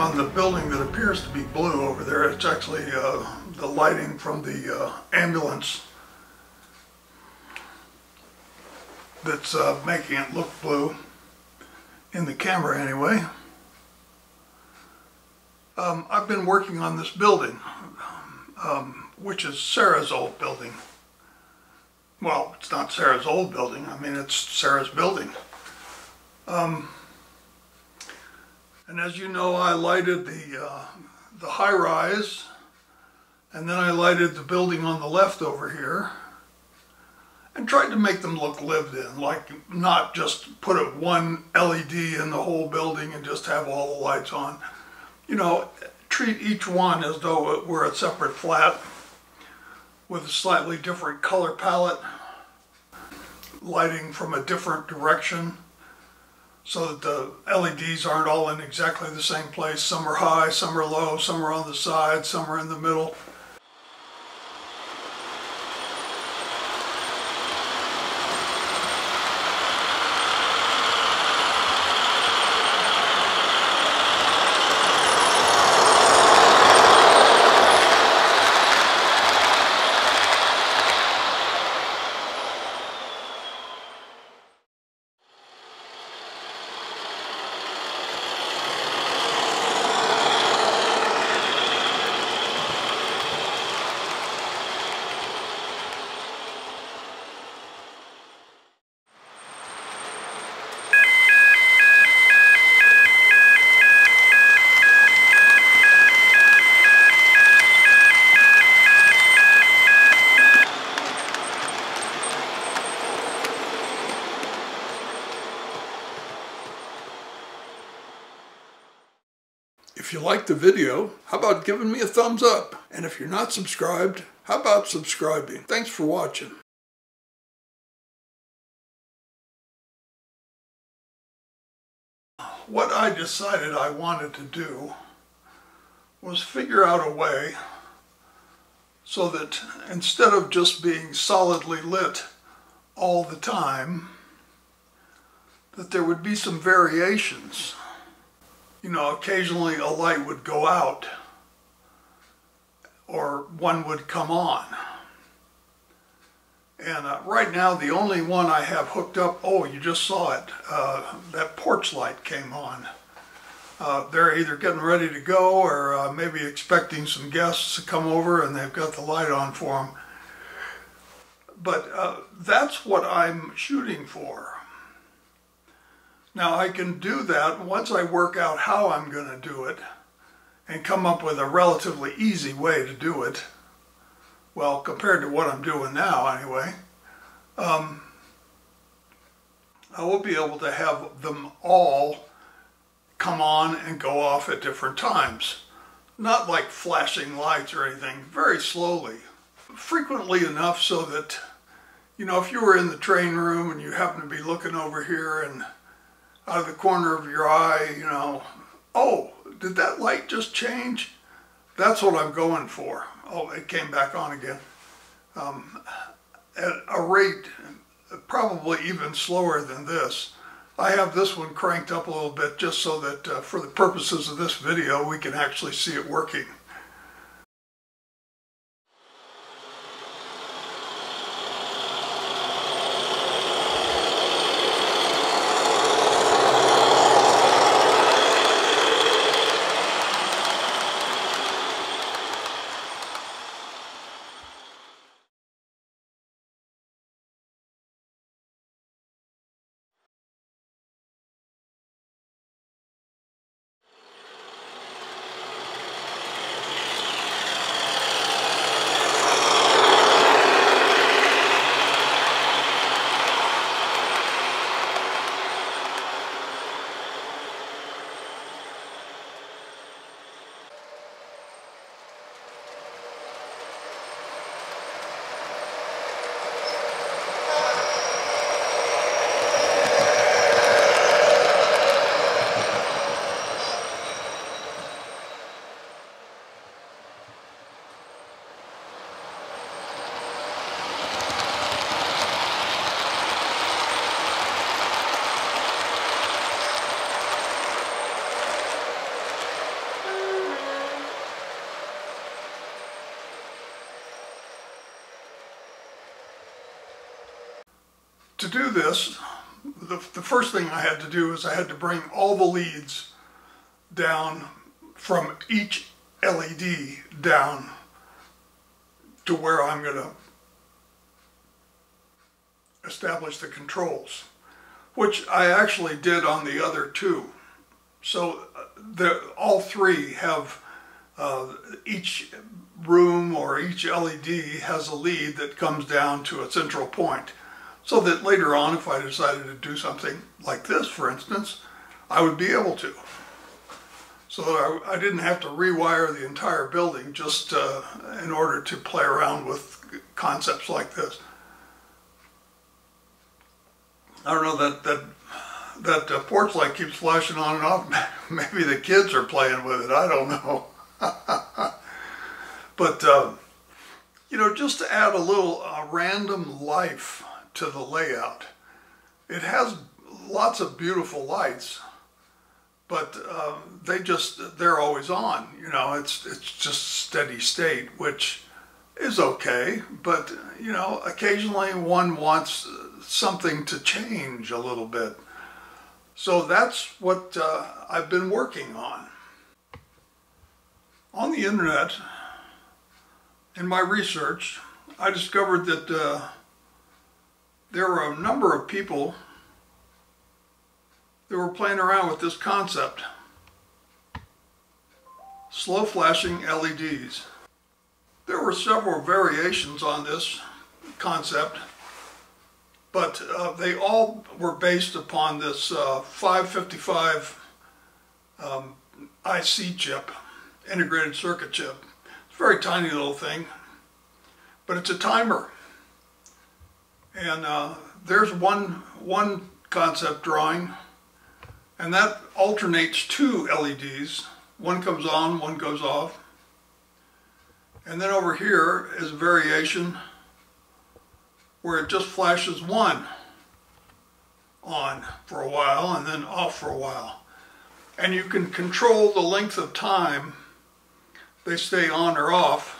on the building that appears to be blue over there. It's actually uh, the lighting from the uh, ambulance that's uh, making it look blue, in the camera anyway. Um, I've been working on this building, um, which is Sarah's old building. Well, it's not Sarah's old building, I mean it's Sarah's building. Um, and as you know, I lighted the, uh, the high rise, and then I lighted the building on the left over here, and tried to make them look lived in, like not just put a one LED in the whole building and just have all the lights on. You know, treat each one as though it were a separate flat with a slightly different color palette, lighting from a different direction so that the LEDs aren't all in exactly the same place. Some are high, some are low, some are on the side, some are in the middle. Liked the video, how about giving me a thumbs up? And if you're not subscribed, how about subscribing? Thanks for watching. What I decided I wanted to do was figure out a way so that instead of just being solidly lit all the time, that there would be some variations you know, occasionally a light would go out or one would come on. And uh, right now, the only one I have hooked up, oh, you just saw it, uh, that porch light came on. Uh, they're either getting ready to go or uh, maybe expecting some guests to come over and they've got the light on for them. But uh, that's what I'm shooting for. Now I can do that once I work out how I'm going to do it and come up with a relatively easy way to do it. Well, compared to what I'm doing now anyway. Um, I will be able to have them all come on and go off at different times. Not like flashing lights or anything, very slowly. Frequently enough so that, you know, if you were in the train room and you happen to be looking over here and out of the corner of your eye, you know, oh, did that light just change? That's what I'm going for. Oh, it came back on again. Um, at a rate probably even slower than this. I have this one cranked up a little bit just so that uh, for the purposes of this video we can actually see it working. To do this, the, the first thing I had to do is I had to bring all the leads down from each LED down to where I'm going to establish the controls, which I actually did on the other two. So uh, the, all three have uh, each room or each LED has a lead that comes down to a central point. So that later on, if I decided to do something like this, for instance, I would be able to. So I, I didn't have to rewire the entire building just uh, in order to play around with concepts like this. I don't know that that that uh, porch light keeps flashing on and off. Maybe the kids are playing with it. I don't know. but uh, you know, just to add a little uh, random life to the layout, it has lots of beautiful lights, but um, they just they're always on. You know, it's it's just steady state, which is okay. But you know, occasionally one wants something to change a little bit. So that's what uh, I've been working on. On the internet, in my research, I discovered that uh, there were a number of people that were playing around with this concept. Slow flashing LEDs. There were several variations on this concept but uh, they all were based upon this uh, 555 um, IC chip, integrated circuit chip. It's a very tiny little thing, but it's a timer. And uh, there's one, one concept drawing, and that alternates two LEDs. One comes on, one goes off. And then over here is a variation where it just flashes one on for a while and then off for a while. And you can control the length of time they stay on or off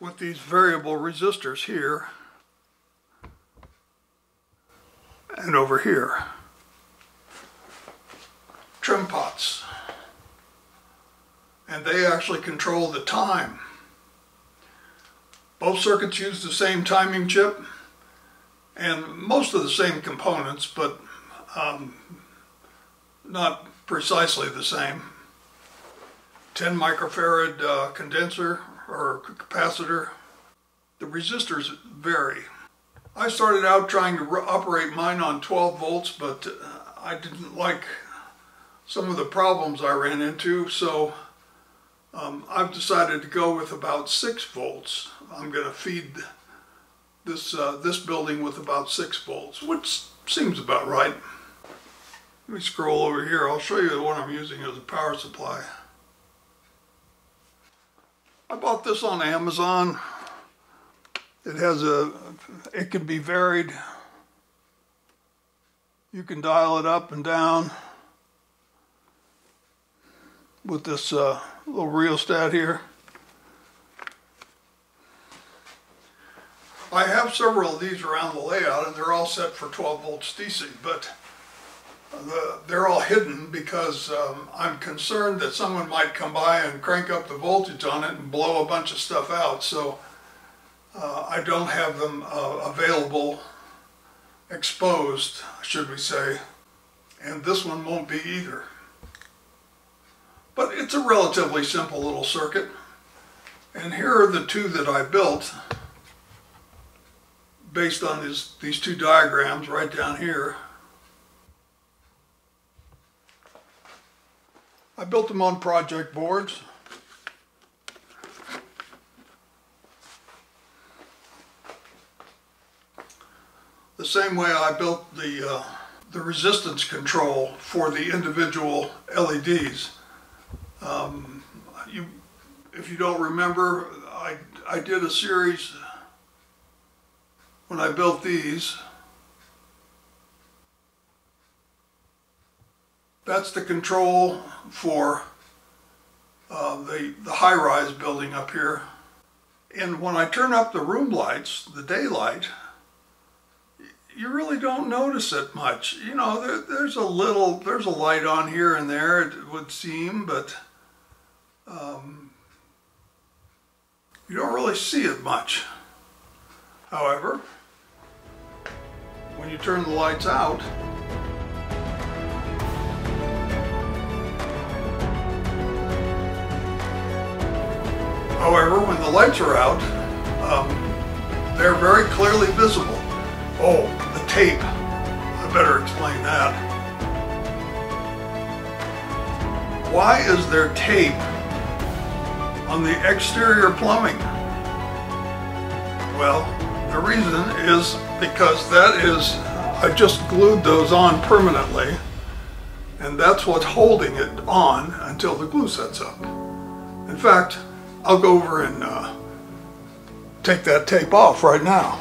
with these variable resistors here and over here. Trim pots. And they actually control the time. Both circuits use the same timing chip and most of the same components, but um, not precisely the same. 10 microfarad uh, condenser or capacitor. The resistors vary. I started out trying to operate mine on 12 volts, but uh, I didn't like some of the problems I ran into, so um, I've decided to go with about 6 volts. I'm going to feed this, uh, this building with about 6 volts, which seems about right. Let me scroll over here. I'll show you what I'm using as a power supply. I bought this on Amazon. It has a, it can be varied. You can dial it up and down with this uh, little rheostat here. I have several of these around the layout and they're all set for 12 volts DC, but the, they're all hidden because um, I'm concerned that someone might come by and crank up the voltage on it and blow a bunch of stuff out. So uh, I don't have them uh, available, exposed, should we say, and this one won't be either. But it's a relatively simple little circuit. And here are the two that I built based on these, these two diagrams right down here. I built them on project boards. The same way I built the, uh, the resistance control for the individual LEDs. Um, you, if you don't remember, I, I did a series when I built these. That's the control for uh, the, the high-rise building up here. And when I turn up the room lights, the daylight, you really don't notice it much. You know, there, there's a little, there's a light on here and there, it would seem, but um, you don't really see it much. However, when you turn the lights out, However, when the lights are out, um, they're very clearly visible. Oh, the tape. I better explain that. Why is there tape on the exterior plumbing? Well, the reason is because that is, I just glued those on permanently and that's what's holding it on until the glue sets up. In fact, I'll go over and uh, take that tape off right now.